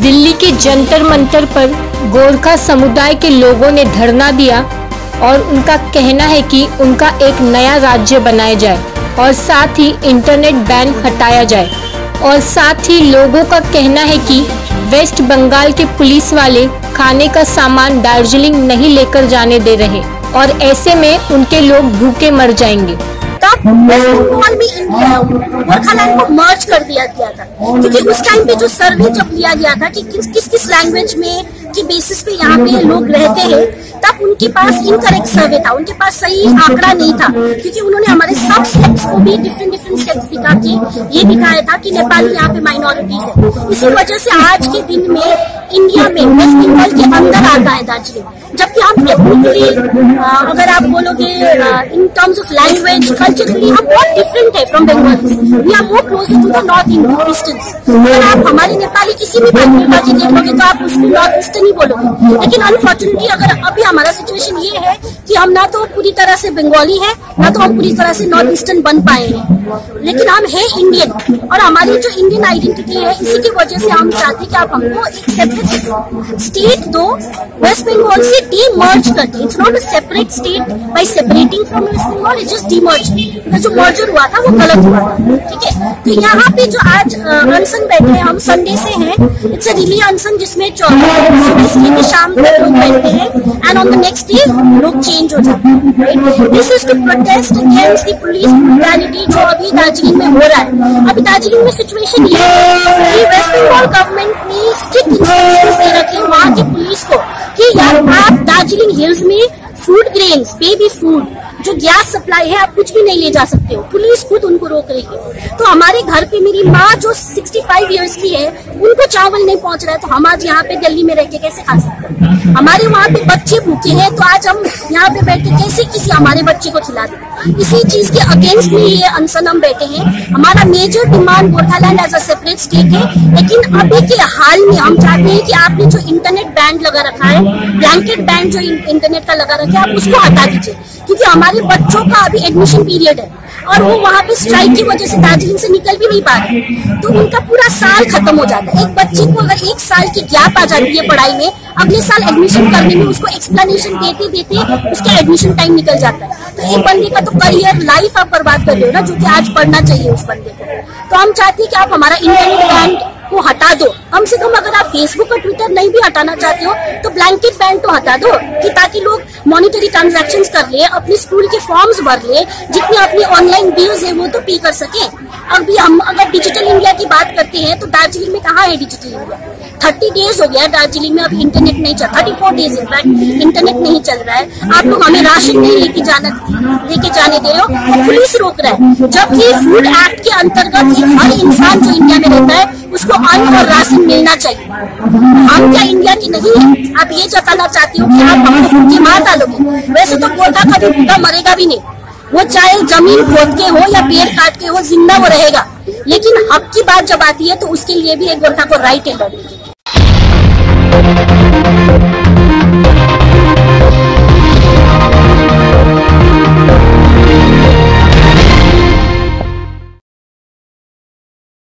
दिल्ली के जंतर मंतर पर गोरखा समुदाय के लोगों ने धरना दिया और उनका कहना है कि उनका एक नया राज्य बनाया जाए और साथ ही इंटरनेट बैन हटाया जाए। और साथ ही लोगों का कहना है कि वेस्ट बंगाल के पुलिस वाले खाने का सामान दार्जिलिंग नहीं लेकर जाने दे रहे और ऐसे में उनके लोग भूखे मर जाएँगे। बंगाल इंडिया गोरखालैंड को मर्ज कर दिया गया था। क्योंकि उस टाइम पे जो सर्वे जब लिया गया था कि किस किस किस लैंग्वेज में की बेसिस पे यहाँ पे लोग रहते हैं, तब उनके पास इनकरेक्ट सर्वे था, उनके पास सही आंकड़ा नहीं था, क्योंकि उन्होंने हमारे सब स्टेट्स को भी डिफरेंट डिफरेंट स्टेट्स दिखा के, ये दिखाया था कि नेपाल यहाँ पे माइनॉरिटीज है। इसी वजह से आज के दिन में इंडिया में वेस्ट बंगाल के अंदर आता है दार्जिलिंग। जबकि हम टेक्निकली अगर आप बोलोगे in terms of language culturally हम बहुत डिफरेंट है from Bengal we are more closer to the north eastern अगर आप हमारे नेपाली किसी भी बाजी देख देखोगे तो आप उसको नॉर्थ ईस्टर्न ही बोलोगे लेकिन अनफॉर्चुनेटली अगर अभी हमारा सिचुएशन ये है कि हम ना तो पूरी तरह से बंगाली है, ना तो हम पूरी तरह से नॉर्थ ईस्टर्न बन पाए हैं। लेकिन हम है इंडियन और हमारी जो इंडियन आइडेंटिटी है, इसी की वजह से हम चाहते कि आप हमको एक सेपरेट स्टेट दो। वेस्ट बंगाल से डी मर्ज करके it's not a separate state by separating from West Bengal it just demerge जो मर्जर हुआ था, वो गलत हुआ। ठीक है? तो यहाँ पे जो आज अनसन बैठे हैं, हम संडे से हैं। इट्स अ रिली अनसन जिसमें सुबह निशान पर लोग बैठते हैं and on the next day लोग चेंज हो जाते हैं this is to protest against the police brutality जो अभी दार्जिलिंग में हो रहा है। अभी दार्जिलिंग में सिचुएशन ये है वेस्ट बंगाल गवर्नमेंट ने स्ट्रिक्ट इंस्ट्रक्शन दे है वहाँ की पुलिस को कि यार आप दार्जिलिंग हिल्स में फ़ूड ग्रेन्स बेबी फ़ूड जो गैस सप्लाई है, आप कुछ भी नहीं ले जा सकते हो। पुलिस खुद उनको रोक रही है। तो हमारे घर पे मेरी माँ जो 65 इयर्स की है, उनको चावल नहीं पहुँच रहा है तो हम आज यहाँ पे दिल्ली में रह के कैसे खा सकते हैं? हमारे वहाँ पे बच्चे भूखे हैं तो आज हम यहाँ पे बैठ कैसे किसी हमारे बच्चे को खिला दें? इसी चीज़ के अगेंस्ट में ये अनसन हम बैठे हैं। हमारा major demand Gorkhaland as a separate state है, लेकिन अभी के हाल में हम चाहते हैं कि आपने जो इंटरनेट बैंड लगा रखा है ब्लैंकेट बैंड जो इंटरनेट का लगा रखा है आप उसको हटा दीजिए, क्योंकि हमारे बच्चों का अभी एडमिशन पीरियड है और वो वहाँ पे स्ट्राइक की वजह से दार्जिलिंग से निकल भी नहीं पा रहे तो उनका पूरा साल खत्म हो जाता है। एक बच्चे को अगर एक साल की गैप आ जाती है पढ़ाई में, अगले साल एडमिशन करने में उसको एक्सप्लेनेशन देते देते उसका एडमिशन टाइम निकल जाता है। तो एक बंदे का तो करियर लाइफ आप बर्बाद कर रहे हो ना, जो कि आज पढ़ना चाहिए उस बंदे को। तो हम चाहते हैं कि आप हमारा इंटरनेट बैंड को हटा दो। कम से कम अगर आप फेसबुक और ट्विटर नहीं भी हटाना चाहते हो तो ब्लैंकेट बैन तो हटा दो कि ताकि लोग मॉनिटरी ट्रांजेक्शन कर ले, अपने स्कूल के फॉर्म्स भर ले, जितनी अपनी ऑनलाइन बिल्स है वो तो पे कर सके। अभी हम अगर डिजिटल इंडिया की बात करते हैं तो दार्जिलिंग में कहाँ है डिजिटल इंडिया थर्टी डेज़ हो गया दार्जिलिंग में अभी इंटरनेट नहीं चल thirty four days in fact internet नहीं चल रहा है। आप लोग हमें राशन नहीं लेके जाना, लेके जाने दे रहे हो पुलिस रोक रहा है। जबकि फ़ूड एक्ट के अंतर्गत हर इंसान जो इंडिया में रहता है, उसको अन्न और राशन मिलना चाहिए। हम क्या इंडिया की नहीं है? आप ये जताना चाहती हो कि आप हमको भूखे मार डालोगे वैसे तो गोटा का भी भूखा मरेगा भी नहीं। वो चाहे ज़मीन खोद के हो या पेड़ काट के हो ज़िंदा वो रहेगा। लेकिन हक की बात जब आती है तो उसके लिए भी एक गोटा को राइट है लड़ने की